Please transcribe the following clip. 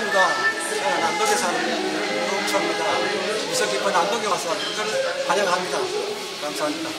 반갑습니다. 저는 안동에 사는 노홍철입니다. 미소 깊은 안동에 와서 이걸 환영합니다. 감사합니다.